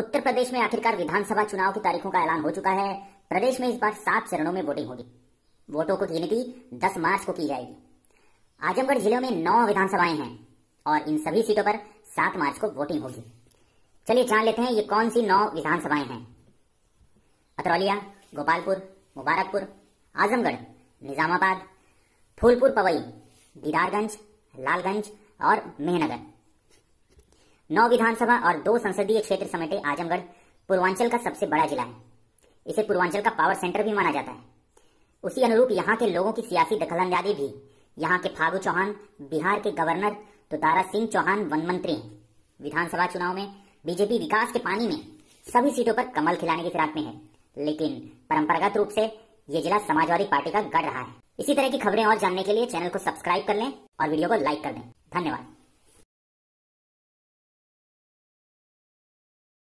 उत्तर प्रदेश में आखिरकार विधानसभा चुनाव की तारीखों का ऐलान हो चुका है। प्रदेश में इस बार सात चरणों में वोटिंग होगी। वोटों की गिनती 10 मार्च को की जाएगी। आजमगढ़ ज़िले में नौ विधानसभाएँ हैं और इन सभी सीटों पर सात मार्च को वोटिंग होगी। चलिए जान लेते हैं ये कौन सी नौ विधानसभाएँ हैं। अतरौलिया, गोपालपुर, मुबारकपुर, आजमगढ़, निजामाबाद फूलपुर पवई दीदारगंज लालगंज और मेहनगर। नौ विधानसभा और दो संसदीय क्षेत्र समेटे आजमगढ़, पूर्वांचल का सबसे बड़ा जिला है। इसे पूर्वांचल का पावर सेंटर भी माना जाता है। उसी अनुरूप यहाँ के लोगों की सियासी दखलंदाजी भी, यहाँ के फागू चौहान, बिहार के गवर्नर तो दारा सिंह चौहान वन मंत्री हैं। विधानसभा चुनाव में बीजेपी विकास के पानी में सभी सीटों पर कमल खिलाने की फिराक में है। लेकिन परंपरागत रूप से ये जिला समाजवादी पार्टी का गढ़ रहा है। इसी तरह की खबरें और जानने के लिए चैनल को सब्सक्राइब कर लें और वीडियो को लाइक कर दें। धन्यवाद।